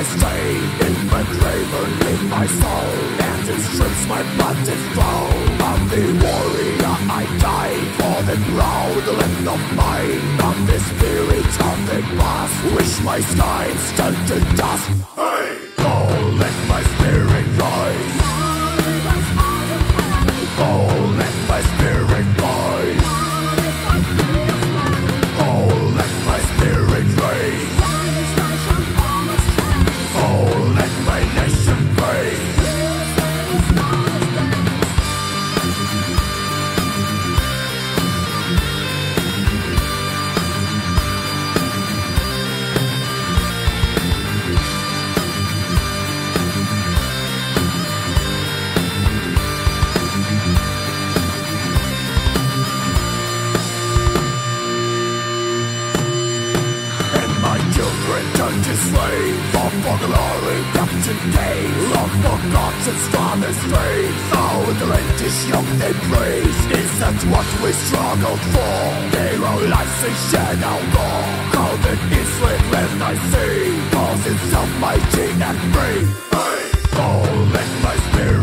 my strength in my graven in my soul And it strips my blood is flow I'm the warrior, I die for the proud land of mine I'm the spirit of the past Wish my skies turn to dust children turn to slave All for glory, captain gain Love forgotten, and straight Oh, the British young they praise Is that what we struggled for? Their own lives they share now more. How the Israel when I see. Calls itself mighty and free. Hey! Oh, let my spirit